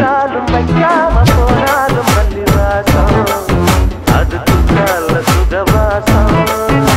चालू मैया मसोना